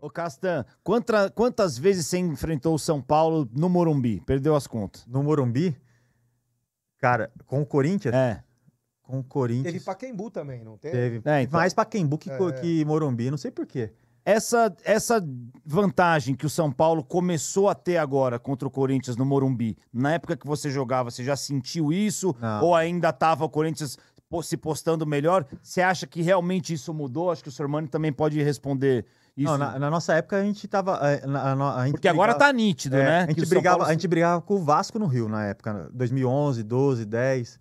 Ô Castan, quanta- quantas vezes você enfrentou o São Paulo no Morumbi? Perdeu as contas. No Morumbi, cara, com o Corinthians, É. com o Corinthians, Teve Pacaembu também, não teve? teve É, então. mais Pacaembu que, co- É. que Morumbi, não sei por quê. Essa, essa vantagem que o São Paulo começou a ter agora contra o Corinthians no Morumbi, na época que você jogava, você já sentiu isso? Não. Ou ainda tava o Corinthians se postando melhor? Você acha que realmente isso mudou? Acho que o Sormani também pode responder. Não, na, na nossa época a gente tava. na- na- a gente Porque agora brigava- tá nítido, é, né? A gente, brigava, Paulo- a gente brigava com o Vasco no Rio na época, 2011, 12, 10.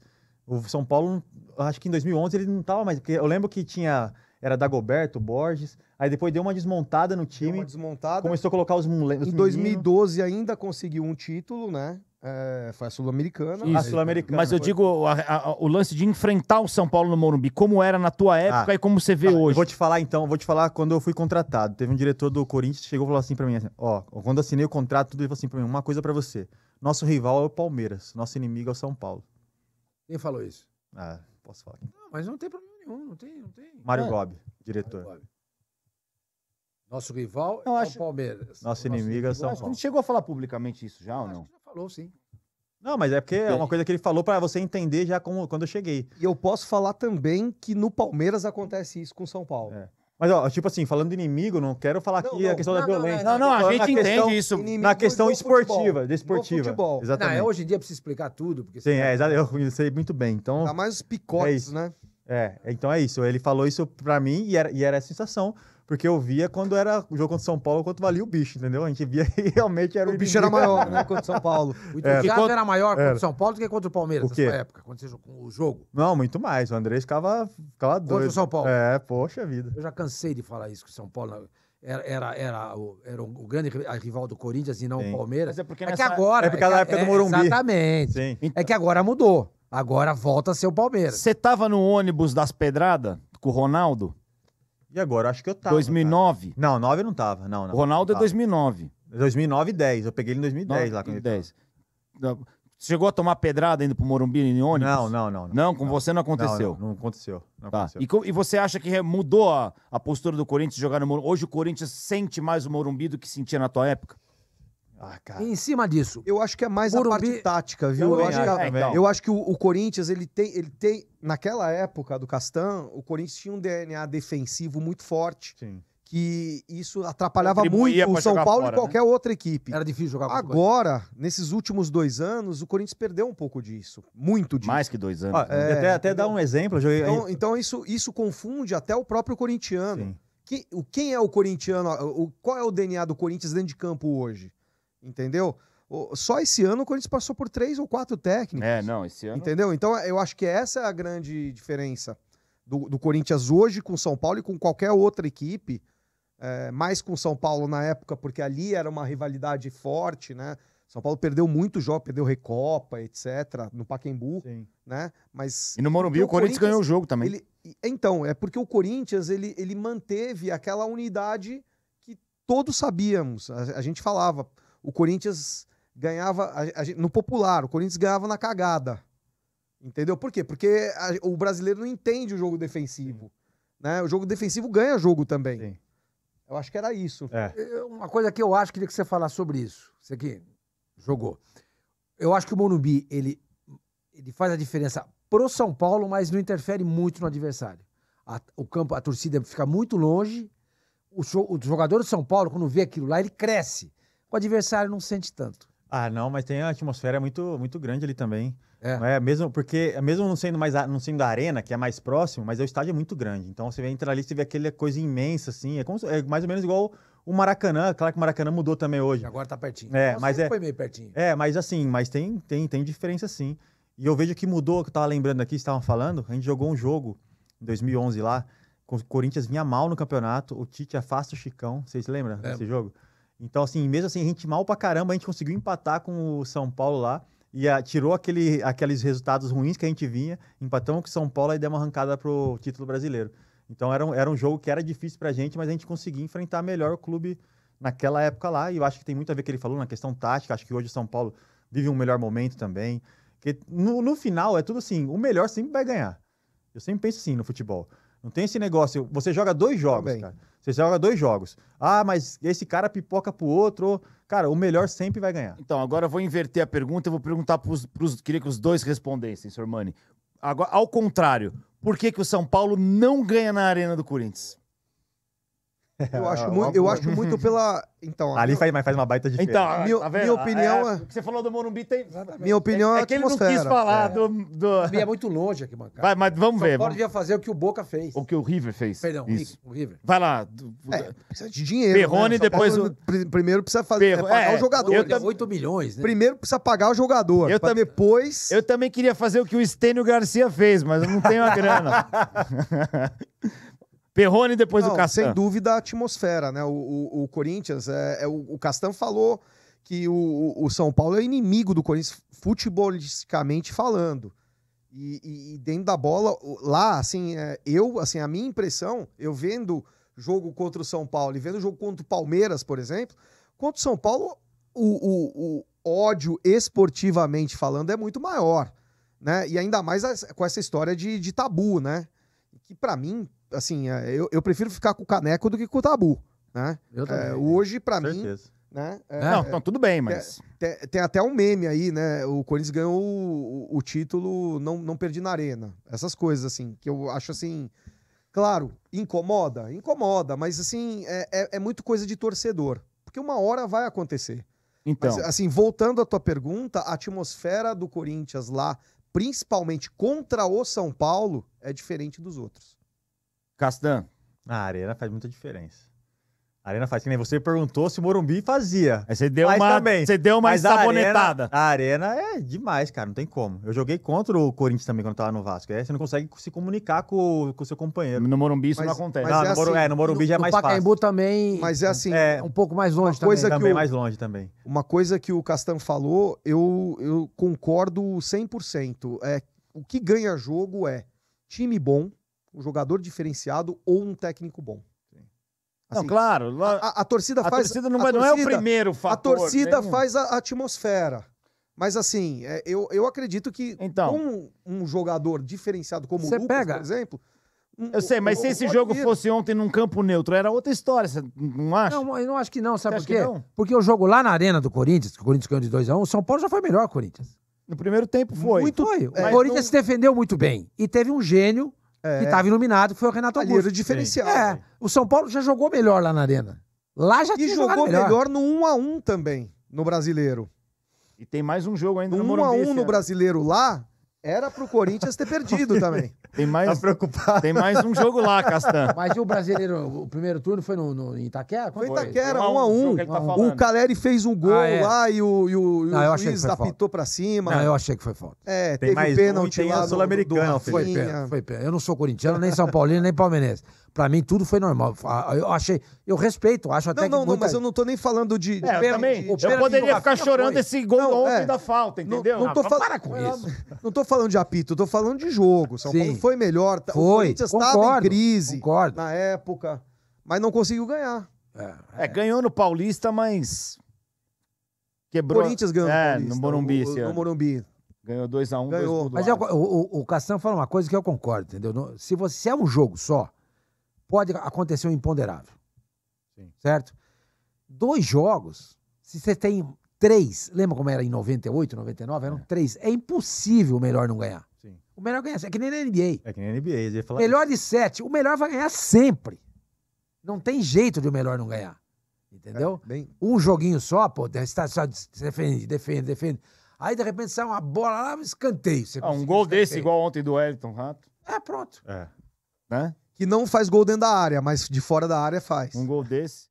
O São Paulo, acho que em 2011 ele não tava mais. Porque eu lembro que tinha. Era Dagoberto, Borges. Aí depois deu uma desmontada no Deu time. uma desmontada. Começou a colocar os moleques. Em 2012 ainda conseguiu um título, né? É, foi a Sul-Americana. A Sul-Americana. Mas eu foi. digo a- a- o lance de enfrentar o São Paulo no Morumbi, como era na tua época Ah. e como você vê Ah, eu hoje. Vou te falar então, vou te falar quando eu fui contratado. Teve um diretor do Corinthians que chegou e falou assim pra mim, assim, ó, quando assinei o contrato, tudo ele falou assim pra mim, uma coisa pra você. Nosso rival é o Palmeiras, nosso inimigo é o São Paulo. Quem falou isso? Ah, posso falar. aqui. Não, mas não tem problema nenhum, não tem, não tem. Mário É. Gobi, diretor. Nosso rival Eu é acho- o Palmeiras. Nosso O inimigo é o Eu São acho que Paulo. chegou a falar publicamente isso já ou Acho não? Falou, sim. Não, mas é porque é uma coisa que ele falou pra você entender já como, quando eu cheguei. E eu posso falar também que no Palmeiras acontece isso com São Paulo. É. Mas, ó, tipo assim, falando de inimigo, não quero falar Não, aqui não, a questão não, da não, violência. Não, não, a gente entende questão- isso. Na questão esportiva, futebol. desportiva. Do futebol. Não, Exatamente. é, hoje em dia precisa explicar tudo. Porque Sim, senão- é, exa- eu sei muito bem. Então, Dá mais os É picotes, isso. né? É, então é isso. Ele falou isso pra mim e era, e era a sensação, porque eu via quando era o jogo contra o São Paulo, quanto valia o bicho, entendeu? A gente via e realmente era o, O bicho era maior, né? Contra o São Paulo. O entusiasmo Era. era maior contra o São Paulo do que contra o Palmeiras O nessa época, quando você jogou o jogo. Não, muito mais. O Andrés ficava, ficava doido. o São Paulo. É, poxa vida. Eu já cansei de falar isso, que o São Paulo era, era, era, o, era o grande ri- rival do Corinthians e não Sim. o Palmeiras. Mas é porque É que agora. é por causa da época do Morumbi. Exatamente. Sim. É que agora mudou. Agora volta a ser o Palmeiras. Você tava no ônibus das pedradas com o Ronaldo? E agora? Acho que eu tava. 2009? cara. Não, 9 eu não tava. Não, não. O Ronaldo é Tava. 2009. 2009 e 10. Eu peguei ele em 2010 lá. quando ele 2010. Não, Você chegou a tomar pedrada indo pro Morumbi em ônibus? Não, não, não. Não, com você não aconteceu. Não, não, não aconteceu. Não Tá. aconteceu. E, e você acha que mudou a, a postura do Corinthians de jogar no Morumbi? Hoje o Corinthians sente mais o Morumbi do que sentia na tua época? Ah, cara. E em cima disso, Eu acho que é mais Morumbi- a parte tática, viu? Eu acho, que, a- também. eu acho que o, o Corinthians, ele tem, ele tem. Naquela época do Castan, o Corinthians tinha um DNA defensivo muito forte, Sim. que isso atrapalhava Contribuía muito o São Paulo fora, e qualquer outra equipe. era difícil jogar Agora, nesses últimos dois anos, o Corinthians perdeu um pouco disso. Muito disso. Mais que dois anos. Ó, né? É, até, até dar um exemplo, joguei. Então, então isso, isso confunde até o próprio corintiano. Sim. Quem é o corintiano? O, qual é o DNA do Corinthians dentro de campo hoje? Entendeu? O- só esse ano o Corinthians passou por três ou quatro técnicos. É, não, esse ano. Entendeu? Então eu acho que essa é a grande diferença do, do Corinthians hoje com o São Paulo e com qualquer outra equipe. É, mais com o São Paulo na época, porque ali era uma rivalidade forte, né? São Paulo perdeu muito jogo, perdeu Recopa, etc., no Paquembu, Sim. né? Mas E no Morumbi Porque o Corinthians ganhou o jogo também. ele, então, é porque o Corinthians ele, ele manteve aquela unidade que todos sabíamos. A, a gente falava. O Corinthians ganhava a- a no popular, o Corinthians ganhava na cagada. Entendeu? Por quê? Porque a- o brasileiro não entende o jogo defensivo. Né? O jogo defensivo ganha jogo também. Sim. Eu acho que era isso. É. Uma coisa que eu acho, queria que você falasse sobre isso. Você que jogou. Eu acho que o Morumbi, ele, ele faz a diferença pro São Paulo, mas não interfere muito no adversário. A, o campo, a torcida fica muito longe. O, o jogador do São Paulo, quando vê aquilo lá, ele cresce. O adversário não sente tanto. Ah, não, mas tem a atmosfera muito, muito grande ali também. É. É mesmo porque mesmo não sendo mais a- não sendo da arena, que é mais próximo, mas o estádio é muito grande. Então você entra ali, você vê aquela coisa imensa assim, é, como é mais ou menos igual o Maracanã, claro que o Maracanã mudou também hoje. Agora tá pertinho. É, mas é- Foi meio pertinho. É, mas assim, mas tem tem tem diferença sim. E eu vejo que mudou, que eu tava lembrando aqui, estavam falando, a gente jogou um jogo em 2011 lá, o Corinthians vinha mal no campeonato, o Tite afasta o Chicão, vocês lembram desse jogo? Então assim, mesmo assim, a gente mal pra caramba, a gente conseguiu empatar com o São Paulo lá e ah, tirou aquele, aqueles resultados ruins que a gente vinha, empatamos com o São Paulo e deu uma arrancada pro título brasileiro. Então era um, era um jogo que era difícil pra gente, mas a gente conseguia enfrentar melhor o clube naquela época lá, e eu acho que tem muito a ver com o que ele falou na questão tática, acho que hoje o São Paulo vive um melhor momento também. Porque no, no final é tudo assim, o melhor sempre vai ganhar. Eu sempre penso assim no futebol. Não tem esse negócio. Você joga dois jogos, Também. cara. Você joga dois jogos. Ah, mas esse cara pipoca pro outro. Cara, o melhor sempre vai ganhar. Então, agora eu vou inverter a pergunta e vou perguntar pros, pros. Queria que os dois respondessem, senhor Mani. Agora, ao contrário, por que, que o São Paulo não ganha na Arena do Corinthians? Eu acho, É, muito, eu acho muito pela. Então, Ali faz, mas faz uma baita diferença. Então, Minha- tá minha opinião é, é- o que Você falou do Morumbi tem. minha opinião é, É, que ele não quis falar do. do- E é muito longe aqui, mancada. Vai, mas vamos ver. Paulo vamos- devia fazer o que o Boca fez. O que o River fez. Perdão, o Isso. River- o River. Vai lá. do- É, precisa de dinheiro. Perrone, né? Depois pri- Primeiro precisa fazer, Perro- é, pagar é, o jogador. eu tam- 8 milhões, né? Primeiro precisa pagar o jogador. Eu tam- depois. Eu também queria fazer o que o Estênio Garcia fez, mas eu não tenho a grana. Perrone depois Não, o Castan. Sem dúvida a atmosfera, né? O, o- o Corinthians, é, é o, o Castan falou que o, o- São Paulo é inimigo do Corinthians, futebolisticamente falando. E, e- e dentro da bola, lá, assim, é, eu, assim, a minha impressão, eu vendo jogo contra o São Paulo e vendo o jogo contra o Palmeiras, por exemplo, contra o São Paulo, o, o- o ódio esportivamente falando é muito maior, né? E ainda mais com essa história de, de tabu, né? Que pra mim, assim, é, eu, eu prefiro ficar com o caneco do que com o tabu, né? Eu É, hoje, pra mim, né? é, Não, então tudo bem, mas. tem, tem até um meme aí, né? O Corinthians ganhou o, o- o título, não, não perdi na arena. Essas coisas, assim, que eu acho assim. Claro, incomoda? Incomoda, mas assim, é, é, é muito coisa de torcedor. Porque uma hora vai acontecer. Então. Mas, assim, voltando à tua pergunta, a atmosfera do Corinthians lá, principalmente contra o São Paulo, é diferente dos outros. Castan. A arena faz muita diferença. A arena faz, que nem você perguntou se o Morumbi fazia. Aí você deu Mas uma, também. você deu uma Mas a sabonetada. arena, a arena é demais, cara. Não tem como. Eu joguei contra o Corinthians também quando tava no Vasco. É, você não consegue se comunicar com, com o seu companheiro. No Morumbi isso Mas- não acontece. mas Não, é no, Moru- assim, é, no Morumbi já é no mais Pacaembu fácil. também Mas é assim, É, um pouco mais longe coisa também. que também o- mais longe também. Uma coisa que o Castan falou, eu, eu concordo 100%. É, o que ganha jogo é time bom, um jogador diferenciado ou um técnico bom. Não, Assim, claro. lá- a, a torcida A faz. torcida não, a vai- não é o torcida- primeiro A fator. torcida tem um- faz a, a atmosfera. Mas assim, é, eu, eu acredito que Então. com um jogador diferenciado como Você o Lucas, pega- por exemplo. um- Eu sei, mas o- se o- esse jogo ir. fosse ontem num campo neutro, era outra história, você não acha? Não, eu não acho que não, sabe Você por quê? que não? Porque o jogo lá na arena do Corinthians, que o Corinthians ganhou de 2x1, o São Paulo já foi melhor que o Corinthians. No primeiro tempo foi. Muito- Foi. O Corinthians não- se defendeu muito bem. E teve um gênio É, que estava iluminado, que foi o Renato ali Augusto. era diferenciado. É, o São Paulo já jogou melhor lá na arena. Lá já E tinha jogou jogado melhor. melhor no 1 a 1 também, no brasileiro. E tem mais um jogo ainda No no 1 a Morumbi. 1 esse no ano. brasileiro lá, era pro Corinthians ter perdido também. Tem Tá mais, preocupado. tem mais um jogo lá, Castan. Mas e o brasileiro, o primeiro turno foi no, no em Itaquera? Foi Itaquera, Foi 1 a o 1 jogo que ele tá O. Caleri fez um gol Ah, é. lá e o, e o, e o Não, falta. apitou pra cima. Não, eu achei que foi falta. É, Tem teve mais o um pênalti tem a lá Sul-Americana, do Foi pena, foi pena. Eu não sou corintiano, nem São Paulino, nem palmeirense. Pra mim, tudo foi normal. Eu achei, eu respeito, acho até Não, não, que não, muita- mas eu não tô nem falando de... É, eu pênalti, também. de Eu pênalti poderia ficar chorando foi. esse gol Não, ontem é. da falta, Não- entendeu? não tô Ah, fal- para com isso. Não tô falando de apito, tô falando de jogo. São Sim. Paulo foi melhor. tá- O Foi, Corinthians estava em crise concordo. na época, mas não conseguiu ganhar. É, ganhou no Paulista, mas. O Quebrou. Corinthians ganhou é, no Paulista, no Morumbi o- o-. No Morumbi. Ganhou 2x1. Um, Ganhou. Mas eu- o, o, o Castanho fala uma coisa que eu concordo, entendeu? Se, você, se é um jogo só, pode acontecer um imponderável. Sim. Certo? Dois jogos, se você tem três, lembra como era em 98, 99? Eram três. É impossível o melhor não ganhar. Sim. O melhor ganha. É que nem na NBA. É que nem a NBA. Ia falar Melhor de sete, o melhor vai ganhar sempre. Não tem jeito de o melhor não ganhar. Entendeu? Bem, Um joguinho só, pô, está só defende, defende, defende. Aí de repente sai uma bola lá, escanteio. Você Ah, um gol desse escanteio. igual ontem do Wellington Rato. É, pronto. É. Né? que não faz gol dentro da área, mas de fora da área faz. Um gol desse.